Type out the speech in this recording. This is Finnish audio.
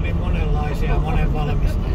hyvin monenlaisia, monen valmista.